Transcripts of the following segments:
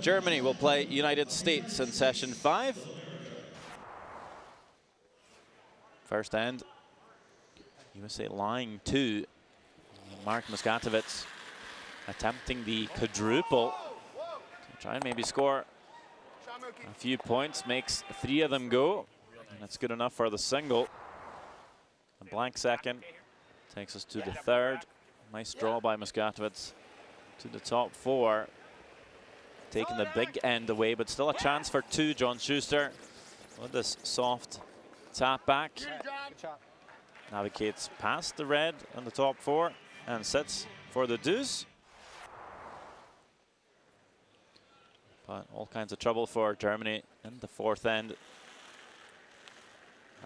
Germany will play United States in session five. First end, USA lying two. Marc Muskatewitz attempting the quadruple. To try and maybe score a few points, makes three of them go. And that's good enough for the single. A blank second takes us to the third. Nice draw by Muskatewitz to the top four. Taking the big end away, but still a chance for two. John Shuster. with this soft tap back. Navigates past the red on the top four and sits for the deuce. But all kinds of trouble for Germany in the fourth end.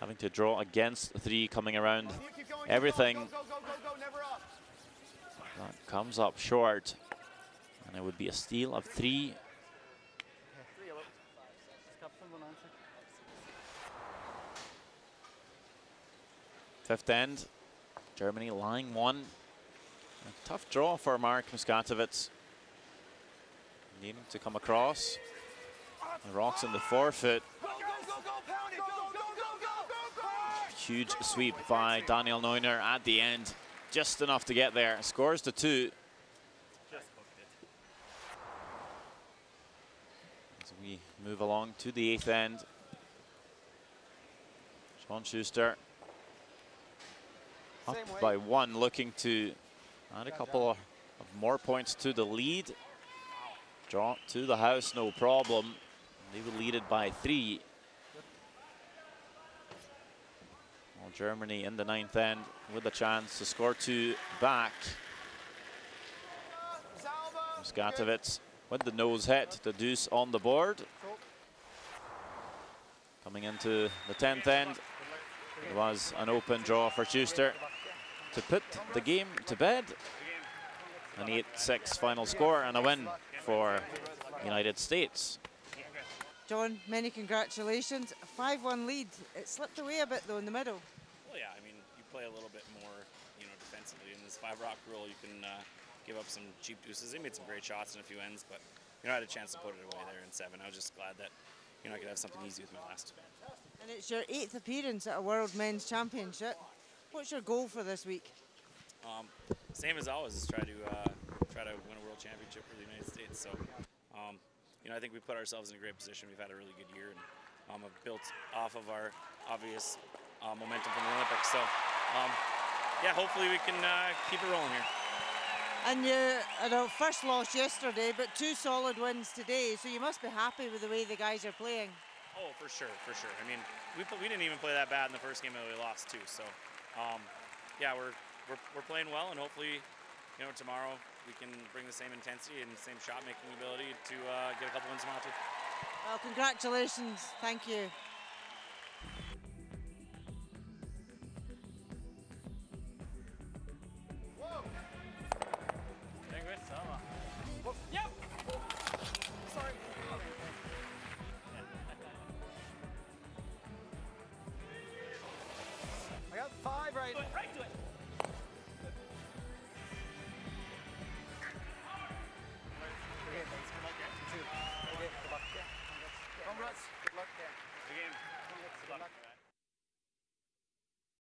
Having to draw against three coming around everything. That comes up short. And it would be a steal of three. Fifth end, Germany lying one. A tough draw for Marc Muskatewitz. Needing to come across. The rocks in the four-foot. Huge sweep by Daniel Neuner at the end. Just enough to get there. Scores to two. As we move along to the eighth end. John Shuster up by one, looking to add a couple of, more points to the lead. Draw to the house, no problem. They will lead it by three. Well, Germany in the ninth end with a chance to score two back. Muskatewitz with the nose hit, the deuce on the board. Coming into the 10th end, it was an open draw for Shuster to put the game to bed. An 8-6 final score and a win for United States. John, many congratulations. A 5-1 lead. It slipped away a bit though in the middle. Well, yeah, I mean, you play a little bit more, you know, defensively. In this five-rock rule, you can uh, give up some cheap deuces. They made some great shots in a few ends, but, you know, I had a chance to put it away there in seven. I was just glad that, you know, I could have something easy with my last. And it's your eighth appearance at a World Men's Championship. What's your goal for this week? Um, same as always is try to uh, try to win a world championship for the United States. So, um, you know, I think we put ourselves in a great position. We've had a really good year and um, have built off of our obvious uh, momentum from the Olympics. So, um, yeah, hopefully we can uh, keep it rolling here. And you had a first loss yesterday, but two solid wins today. So you must be happy with the way the guys are playing. Oh, for sure, for sure. I mean, we, we didn't even play that bad in the first game that we lost too. So, um, yeah, we're we're, we're playing well, and hopefully, you know, tomorrow we can bring the same intensity and the same shot making ability to uh, get a couple wins tomorrow too. Well, congratulations. Thank you. right.